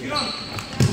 Yeah.